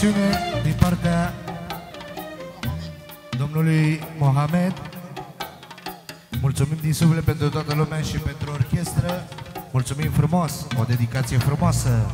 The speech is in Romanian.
rugăciune din partea domnului Mohamed. Mulțumim din suflet pentru toată lumea și pentru orchestră. Mulțumim frumos, o dedicație frumoasă.